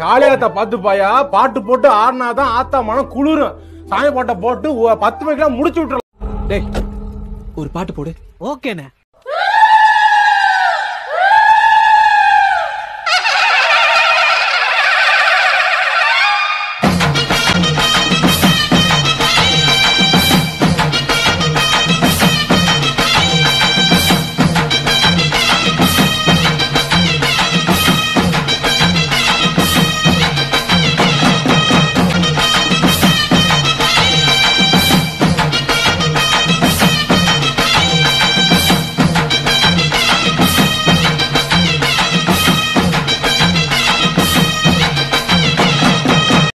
காளியாத்த பார்த்து பாயா பாட்டு போட்டு ஆடினாதான் ஆத்தா மனம் குளிரும். சாமி பாட்டை போட்டு பத்து மணிக்கெல்லாம் முடிச்சு விட்டுறலாம். டேய் ஒரு பாட்டு போடு. ஓகேண்ணே.